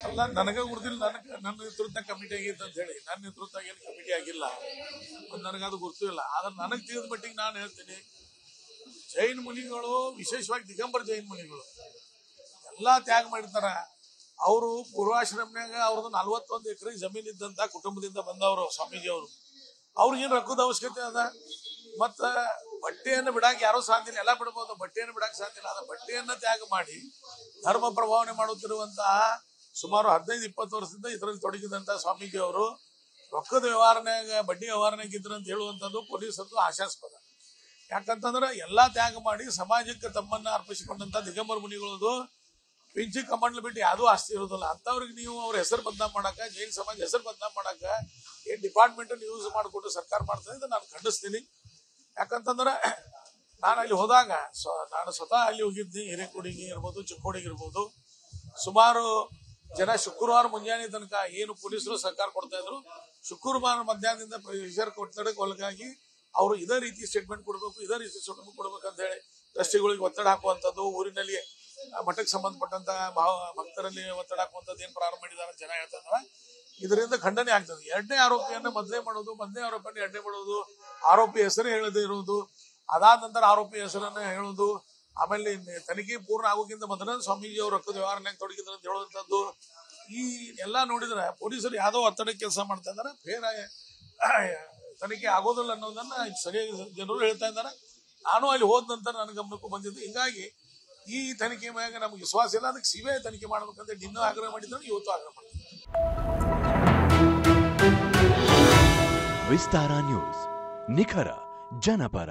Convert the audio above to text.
ಅಲ್ಲ, ನನಗ ಗುರುತಿಲ್ಲ, ನನಗೆ ನನ್ನ ನೇತೃತ್ವ ಕಮಿಟಿ ಆಗೈತೆ ಅಂತ ಹೇಳಿ. ನನ್ನ ನೇತೃತ್ವ ಏನು ಕಮಿಟಿ ಆಗಿಲ್ಲ. ಅದು ಗುರುತು ಗೊತ್ತಿಲ್ಲ ಆದ್ರೆ ನನಗೆ ತಿಳಿದ ಮಟ್ಟಿಗೆ ನಾನು ಹೇಳ್ತೀನಿ, ಜೈನ್ ಮುನಿಗಳು, ವಿಶೇಷವಾಗಿ ದಿಗಂಬರ ಜೈನ್ ಮುನಿಗಳು, ಎಲ್ಲ ತ್ಯಾಗ ಮಾಡಿರ್ತಾರ. ಅವರು ಪೂರ್ವಾಶ್ರಮ್ಯಾಗ ಅವ್ರದ್ದು ನಲ್ವತ್ತೊಂದು ಎಕರೆ ಜಮೀನ್ ಇದ್ದಂತ ಕುಟುಂಬದಿಂದ ಬಂದವರು ಸ್ವಾಮೀಜಿ ಅವರು ಅವ್ರಿಗೇನು ರೊಕ್ಕದ ಅವಶ್ಯಕತೆ ಅದ? ಮತ್ತ ಬಟ್ಟೆಯನ್ನು ಬಿಡಾಕ ಯಾರೋ ಸಾಧ್ಯ ಇಲ್ಲ. ಎಲ್ಲ ಬಿಡ್ಬೋದು, ಬಟ್ಟೆಯನ್ನು ಬಿಡಾಕ ಸಾಧ್ಯ ಇಲ್ಲ. ಅದ ಬಟ್ಟೆಯನ್ನ ತ್ಯಾಗ ಮಾಡಿ ಧರ್ಮ ಪ್ರಭಾವನೆ ಮಾಡುತ್ತಿರುವಂತಹ ಸುಮಾರು ಹದಿನೈದು, ಇಪ್ಪತ್ತು ವರ್ಷದಿಂದ ಇದರಲ್ಲಿ ತೊಡಗಿದಂತ ಸ್ವಾಮೀಜಿ ಅವರು ರೊಕ್ಕದ ವ್ಯವಹಾರನಾಗ ಬಡ್ಡಿ ವ್ಯವಹಾರನಾಗ ಇದ್ರು ಅಂತ ಹೇಳುವಂಥದ್ದು ಪೊಲೀಸರದ್ದು ಆಶಾಸ್ಪದ. ಯಾಕಂತಂದ್ರೆ ಎಲ್ಲಾ ತ್ಯಾಗ ಮಾಡಿ ಸಮಾಜಕ್ಕೆ ತಮ್ಮನ್ನ ಅರ್ಪಿಸಿಕೊಂಡಂತ ದಿಗಂಬರ ಮುನಿಗಳದು ಪಿಂಚಿ ಕಮಂಡ್ಲು ಬಿಟ್ಟು ಯಾವುದೂ ಆಸ್ತಿ ಇರೋದಿಲ್ಲ ಅಂತವ್ರಿಗೆ ನೀವು ಅವ್ರ ಹೆಸರು ಬದನಾಮ್ ಮಾಡಕ ಜೈನ್ ಸಮಾಜ ಹೆಸರು ಬದನಾಮ್ ಮಾಡಕ ಏನ್ ಡಿಪಾರ್ಟ್ಮೆಂಟ್ ಯೂಸ್ ಮಾಡಿಕೊಟ್ಟು ಸರ್ಕಾರ ಮಾಡ್ತದೆ ಅಂತ ನಾನು ಖಂಡಿಸ್ತೀನಿ. ಯಾಕಂತಂದ್ರೆ ನಾನು ಅಲ್ಲಿ ಹೋದಾಗ ನಾನು ಸ್ವತಃ ಅಲ್ಲಿ ಹೋಗಿದ್ದೀನಿ ಹಿರೇಕೋಡಿಗೆ ಇರ್ಬೋದು, ಚಿಕ್ಕೋಡಿಗೆ ಇರ್ಬೋದು. ಸುಮಾರು ಜನ ಶುಕ್ರವಾರ ಮುಂಜಾನೆ ತನಕ ಏನು ಪೊಲೀಸರು ಸರ್ಕಾರ ಕೊಡ್ತಾ ಇದ್ರು, ಶುಕ್ರವಾರ ಮಧ್ಯಾಹ್ನದಿಂದ ಪ್ರೆಷರ್ ಒತ್ತಡಕ್ಕೆ ಒಳಗಾಗಿ ಅವರು ಇದೇ ರೀತಿ ಸ್ಟೇಟ್ಮೆಂಟ್ ಕೊಡಬೇಕು, ಇದೇ ರೀತಿ ಸ್ಟೇಟ್ಮೆಂಟ್ ಕೊಡ್ಬೇಕು ಅಂತ ಹೇಳಿ ರಸ್ತೆಗಳಿಗೆ ಒತ್ತಡ ಹಾಕುವಂಥದ್ದು, ಊರಿನಲ್ಲಿ ಮಠಕ್ಕೆ ಸಂಬಂಧಪಟ್ಟಂತ ಭಾವ ಭಕ್ತರಲ್ಲಿ ಒತ್ತಡ ಹಾಕುವಂಥದ್ದು ಏನು ಪ್ರಾರಂಭ ಮಾಡಿದಾರೆ ಜನ ಹೇಳ್ತಾರೆ ಇದರಿಂದ ಖಂಡನೆ ಆಗ್ತದೆ. ಎರಡನೇ ಆರೋಪಿಯನ್ನು ಮೊದಲೇ ಮಾಡೋದು, ಮೊದಲನೇ ಆರೋಪಿಯನ್ನು ಎರಡನೇ ಮಾಡೋದು, ಆರೋಪಿ ಹೆಸರು ಹೇಳದೇ ಇರುವುದು, ಅದಾದ ನಂತರ ಆರೋಪಿ ಹೆಸರನ್ನ ಹೇಳುವುದು ಆಮೇಲೆ ತನಿಖೆ ಪೂರ್ಣ ಆಗೋಕ್ಕಿಂತ ಮೊದಲ ಸ್ವಾಮೀಜಿ ಅವರು ರೊಕ್ಕದ ವ್ಯವಹಾರನಾಗ ತೊಡಗಿದ್ರು ಅಂತ ಹೇಳುವಂಥದ್ದು ಈ ಎಲ್ಲ ನೋಡಿದ್ರೆ ಪೊಲೀಸರು ಯಾವುದೋ ಒತ್ತಡ ಕೆಲಸ ಮಾಡ್ತಾ ಇದ್ದಾರೆ. ಫೇರ್ ತನಿಖೆ ಆಗೋದಿಲ್ಲ ಅನ್ನೋದನ್ನ ಸರಿಯಾಗಿ ಜನರು ಹೇಳ್ತಾ ಇದ್ದಾರೆ. ನಾನು ಅಲ್ಲಿ ಹೋದ ನಂತರ ನನ್ನ ಗಮನಕ್ಕೂ ಬಂದಿದ್ದು. ಹಿಂಗಾಗಿ ಈ ತನಿಖೆ ಮ್ಯಾಗ ನಮ್ಗೆ ವಿಶ್ವಾಸ ಇಲ್ಲ. ಅದಕ್ಕೆ ಸಿಬಿಐ ತನಿಖೆ ಮಾಡ್ಬೇಕಂತ ಇನ್ನೂ ಆಗ್ರಹ ಮಾಡಿದ್ರು, ಇವತ್ತು ಆಗ್ರಹ ಮಾಡಿದ್ರು. ವಿಸ್ತಾರ ನ್ಯೂಸ್, ನಿಖರ, ಜನಪರ.